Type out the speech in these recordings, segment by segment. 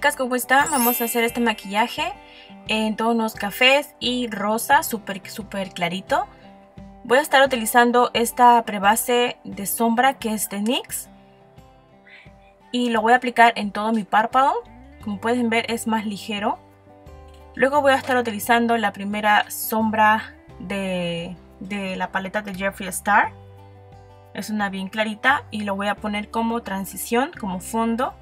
chicas, ¿cómo están? Vamos a hacer este maquillaje en tonos cafés y rosa, súper súper clarito. Voy a estar utilizando esta prebase de sombra que es de NYX. Y lo voy a aplicar en todo mi párpado. Como pueden ver es más ligero. Luego voy a estar utilizando la primera sombra de, de la paleta de Jeffree Star. Es una bien clarita y lo voy a poner como transición, como fondo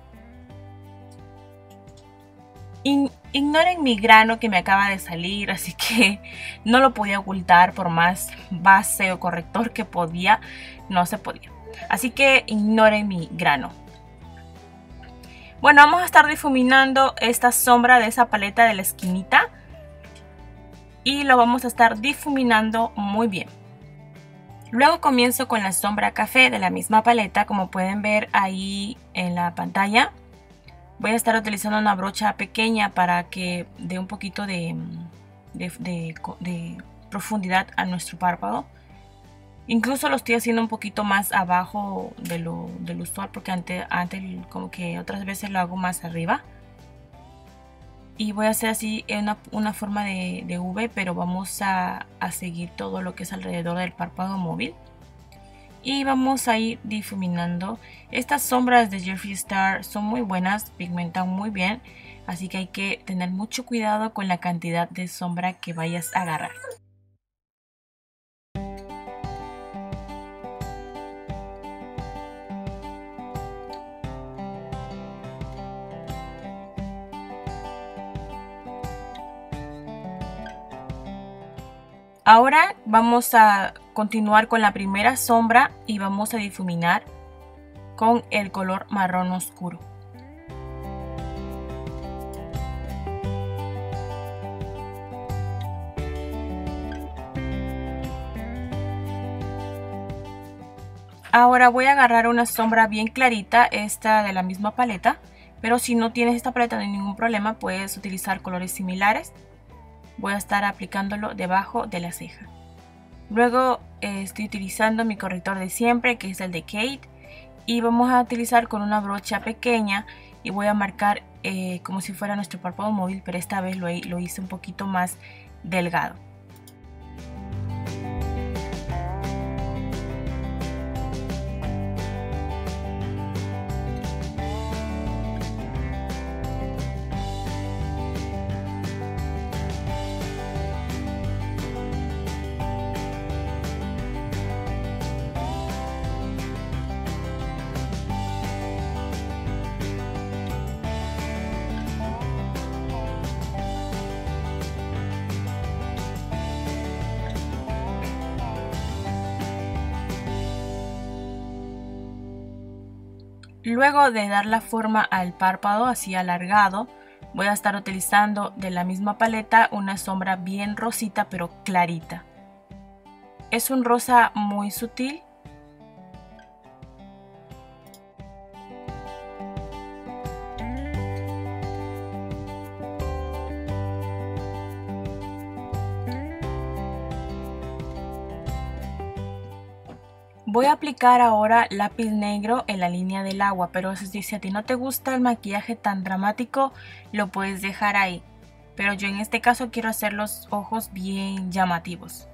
ignoren mi grano que me acaba de salir, así que no lo podía ocultar por más base o corrector que podía, no se podía. Así que ignoren mi grano. Bueno, vamos a estar difuminando esta sombra de esa paleta de la esquinita. Y lo vamos a estar difuminando muy bien. Luego comienzo con la sombra café de la misma paleta, como pueden ver ahí en la pantalla. Voy a estar utilizando una brocha pequeña para que dé un poquito de, profundidad a nuestro párpado. Incluso lo estoy haciendo un poquito más abajo de lo, usual porque antes, antes como que otras veces lo hago más arriba. Y voy a hacer así una, una forma de, V, pero vamos a seguir todo lo que es alrededor del párpado móvil y vamos a ir difuminando. Estas sombras de Jeffree Star son muy buenas, pigmentan muy bien, así que hay que tener mucho cuidado con la cantidad de sombra que vayas a agarrar. Ahora vamos a continuar con la primera sombra y vamos a difuminar con el color marrón oscuro. Ahora voy a agarrar una sombra bien clarita, esta de la misma paleta, pero si no tienes esta paleta no hay ningún problema, puedes utilizar colores similares voy a estar aplicándolo debajo de la ceja. Luego eh, estoy utilizando mi corrector de siempre que es el de Kate y vamos a utilizar con una brocha pequeña y voy a marcar eh, como si fuera nuestro párpado móvil pero esta vez lo hice un poquito más delgado. Luego de dar la forma al párpado así alargado, voy a estar utilizando de la misma paleta una sombra bien rosita pero clarita. Es un rosa muy sutil Voy a aplicar ahora lápiz negro en la línea del agua, pero si a ti no te gusta el maquillaje tan dramático, lo puedes dejar ahí. Pero yo en este caso quiero hacer los ojos bien llamativos.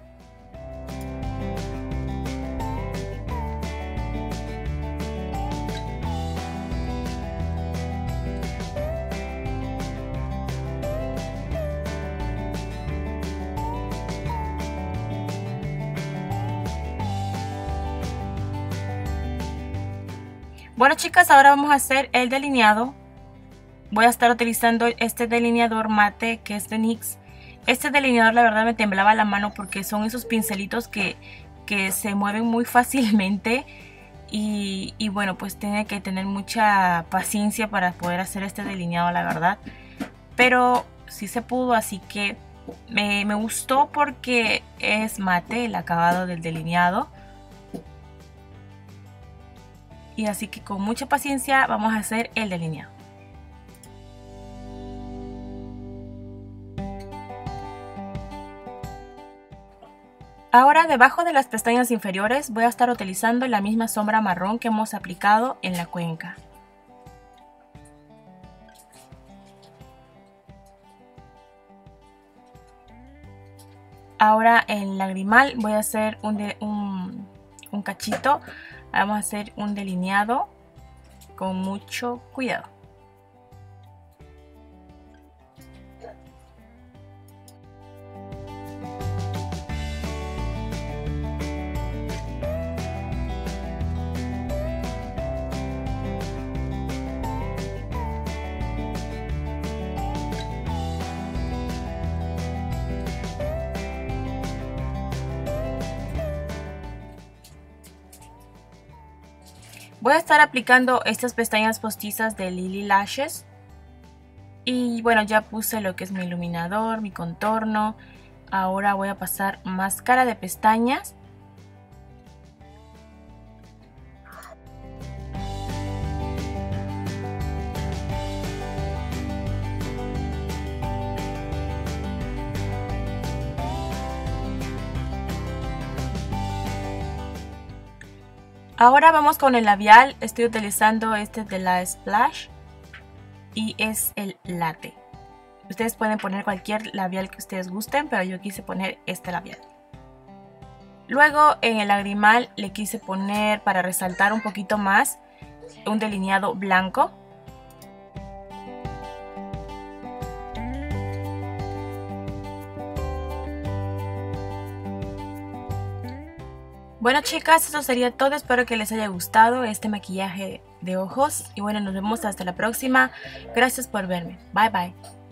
Bueno chicas, ahora vamos a hacer el delineado. Voy a estar utilizando este delineador mate que es de NYX. Este delineador la verdad me temblaba la mano porque son esos pincelitos que, se mueven muy fácilmente. Y, bueno, pues tiene que tener mucha paciencia para poder hacer este delineado, la verdad. Pero sí se pudo, así que me, me gustó porque es mate el acabado del delineado y así que con mucha paciencia vamos a hacer el delineado. Ahora debajo de las pestañas inferiores voy a estar utilizando la misma sombra marrón que hemos aplicado en la cuenca. Ahora en lagrimal voy a hacer un, un, un cachito Vamos a hacer un delineado con mucho cuidado. Voy a estar aplicando estas pestañas postizas de Lily Lashes. Y bueno, ya puse lo que es mi iluminador, mi contorno. Ahora voy a pasar máscara de pestañas. Ahora vamos con el labial. Estoy utilizando este de la Splash y es el Latte. Ustedes pueden poner cualquier labial que ustedes gusten, pero yo quise poner este labial. Luego en el lagrimal le quise poner para resaltar un poquito más un delineado blanco Bueno chicas, eso sería todo. Espero que les haya gustado este maquillaje de ojos. Y bueno, nos vemos hasta la próxima. Gracias por verme. Bye bye.